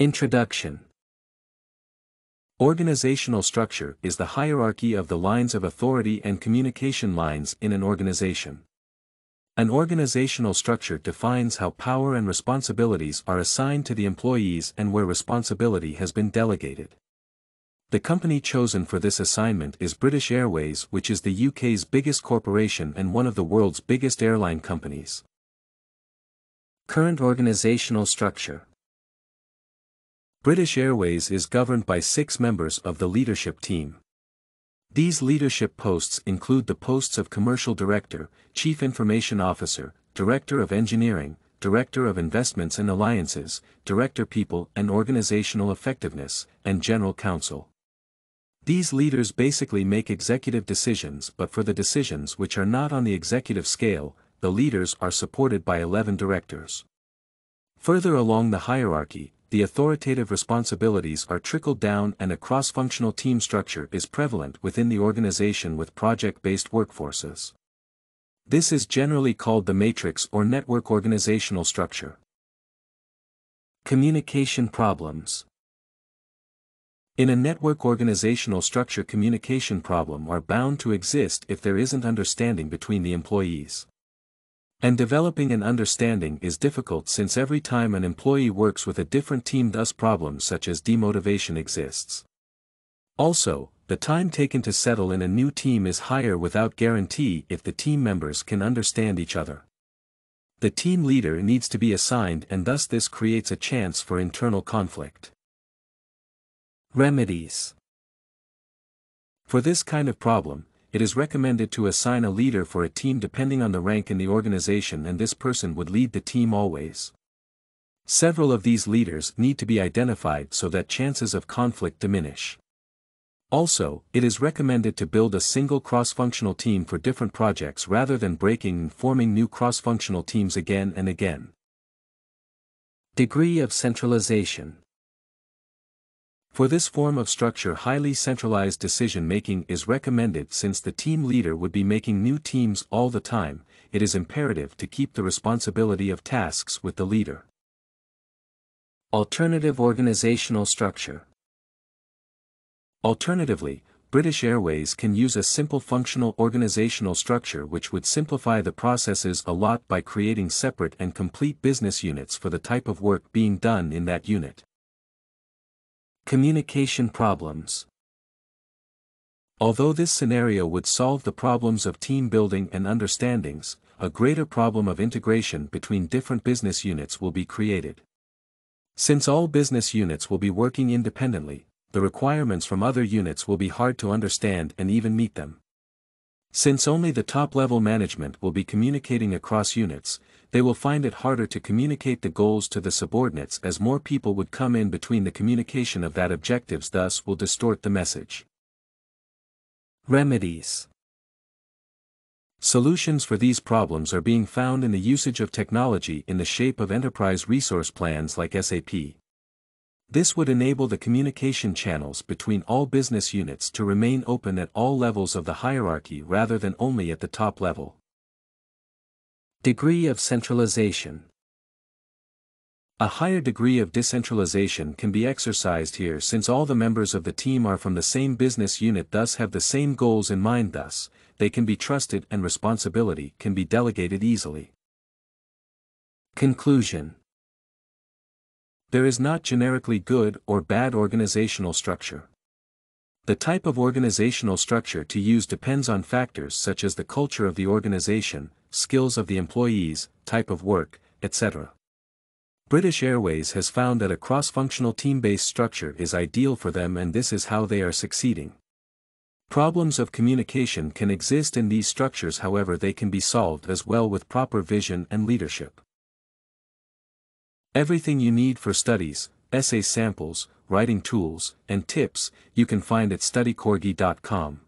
Introduction Organizational structure is the hierarchy of the lines of authority and communication lines in an organization. An organizational structure defines how power and responsibilities are assigned to the employees and where responsibility has been delegated. The company chosen for this assignment is British Airways which is the UK's biggest corporation and one of the world's biggest airline companies. Current organizational structure British Airways is governed by six members of the leadership team. These leadership posts include the posts of Commercial Director, Chief Information Officer, Director of Engineering, Director of Investments and Alliances, Director People and Organizational Effectiveness, and General Counsel. These leaders basically make executive decisions but for the decisions which are not on the executive scale, the leaders are supported by 11 directors. Further along the hierarchy, the authoritative responsibilities are trickled down and a cross-functional team structure is prevalent within the organization with project-based workforces. This is generally called the matrix or network organizational structure. Communication problems In a network organizational structure communication problem are bound to exist if there isn't understanding between the employees. And developing an understanding is difficult since every time an employee works with a different team thus problems such as demotivation exists. Also, the time taken to settle in a new team is higher without guarantee if the team members can understand each other. The team leader needs to be assigned and thus this creates a chance for internal conflict. Remedies For this kind of problem, it is recommended to assign a leader for a team depending on the rank in the organization and this person would lead the team always. Several of these leaders need to be identified so that chances of conflict diminish. Also, it is recommended to build a single cross-functional team for different projects rather than breaking and forming new cross-functional teams again and again. Degree of centralization for this form of structure highly centralized decision-making is recommended since the team leader would be making new teams all the time, it is imperative to keep the responsibility of tasks with the leader. Alternative organizational structure Alternatively, British Airways can use a simple functional organizational structure which would simplify the processes a lot by creating separate and complete business units for the type of work being done in that unit. Communication problems. Although this scenario would solve the problems of team building and understandings, a greater problem of integration between different business units will be created. Since all business units will be working independently, the requirements from other units will be hard to understand and even meet them. Since only the top-level management will be communicating across units, they will find it harder to communicate the goals to the subordinates as more people would come in between the communication of that objectives thus will distort the message. Remedies Solutions for these problems are being found in the usage of technology in the shape of enterprise resource plans like SAP. This would enable the communication channels between all business units to remain open at all levels of the hierarchy rather than only at the top level. Degree of centralization A higher degree of decentralization can be exercised here since all the members of the team are from the same business unit thus have the same goals in mind thus, they can be trusted and responsibility can be delegated easily. Conclusion there is not generically good or bad organizational structure. The type of organizational structure to use depends on factors such as the culture of the organization, skills of the employees, type of work, etc. British Airways has found that a cross-functional team-based structure is ideal for them and this is how they are succeeding. Problems of communication can exist in these structures however they can be solved as well with proper vision and leadership. Everything you need for studies, essay samples, writing tools, and tips, you can find at studycorgi.com.